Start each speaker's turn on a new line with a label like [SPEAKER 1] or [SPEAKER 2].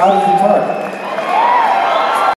[SPEAKER 1] out of the park.